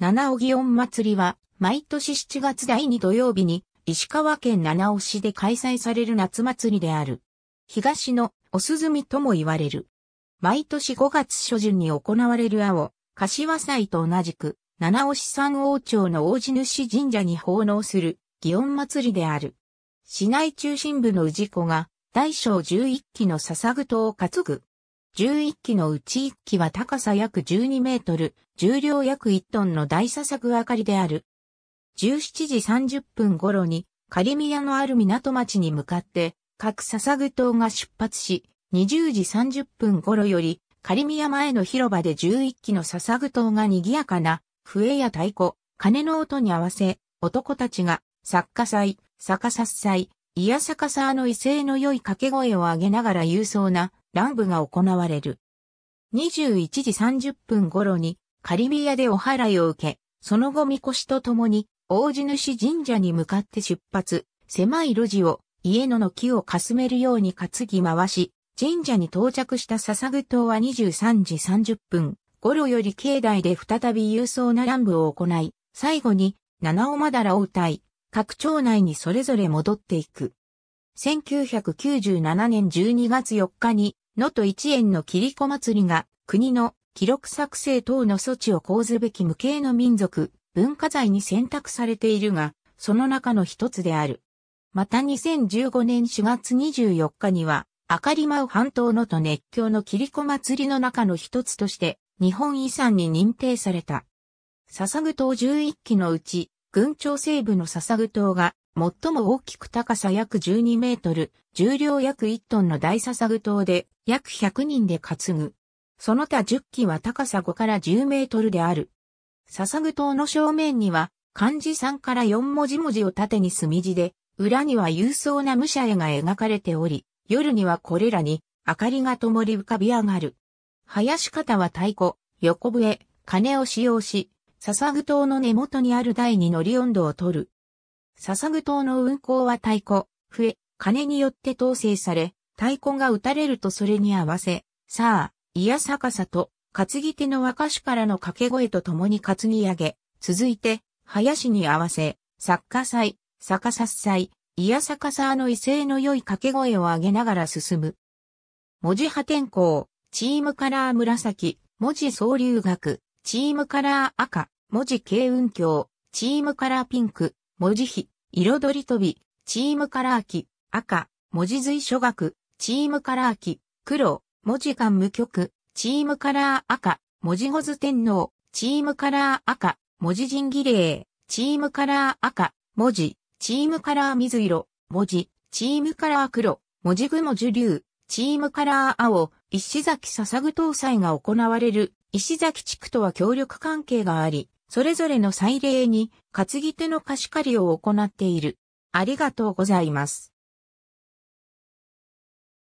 七尾祇園祭は、毎年7月第2土曜日に、石川県七尾市で開催される夏祭りである。東のお鈴みとも言われる。毎年5月初旬に行われる青、柏祭と同じく、七尾市三王朝の大地主神社に奉納する、祇園祭りである。市内中心部の氏子が、大小11基の笹具塔を担ぐ。11機のうち1機は高さ約12メートル、重量約1トンの大佐作明かりである。17時30分頃に、仮宮のある港町に向かって、各笹具島が出発し、20時30分頃より、仮宮前の広場で11機の笹具島が賑やかな、笛や太鼓、鐘の音に合わせ、男たちが、作家祭、逆さ祭、いや逆さの威勢の良い掛け声を上げながら勇壮な乱舞が行われる。21時30分頃にカリビアでお祓いを受け、その後みこしと共に大地主神社に向かって出発、狭い路地を家のの木をかすめるように担ぎ回し、神社に到着した笹具島は23時30分頃より境内で再び勇壮な乱舞を行い、最後に七尾まだらを歌い、各町内にそれぞれ戻っていく。1997年12月4日に能登一円の切子祭りが国の記録作成等の措置を講ずべき無形の民族文化財に選択されているが、その中の一つである。また2015年4月24日には、あかりまう半島のと熱狂の切子祭りの中の一つとして、日本遺産に認定された。笹具島11基のうち、群町西部の笹具島が最も大きく高さ約12メートル、重量約1トンの大笹具島で約100人で担ぐ。その他10機は高さ5から10メートルである。笹具島の正面には漢字3から4文字文字を縦に墨字で、裏には勇壮な武者絵が描かれており、夜にはこれらに明かりが灯り浮かび上がる。林方は太鼓、横笛、鐘を使用し、笹具島の根元にある台に乗り温度を取る。笹具島の運行は太鼓、笛、鐘によって統制され、太鼓が打たれるとそれに合わせ、さあ、いや逆さと、担ぎ手の若しからの掛け声と共に担ぎ上げ、続いて、林に合わせ、作家祭、逆さ祭、いや逆さの威勢の良い掛け声を上げながら進む。文字破天荒、チームカラー紫、文字総流学、チームカラー赤、文字軽運鏡、チームカラーピンク、文字比、彩り飛び、チームカラーキ、赤、文字随書学、チームカラーキ、黒、文字間無曲、チームカラー赤、文字ゴズ天皇、チームカラー赤、文字人儀礼、チームカラー赤、文字、チームカラー水色、文字、チームカラー黒、文字雲樹流、チームカラー青、石崎笹具搭載が行われる、石崎地区とは協力関係があり、それぞれの祭礼に担ぎ手の貸し借りを行っている。ありがとうございます。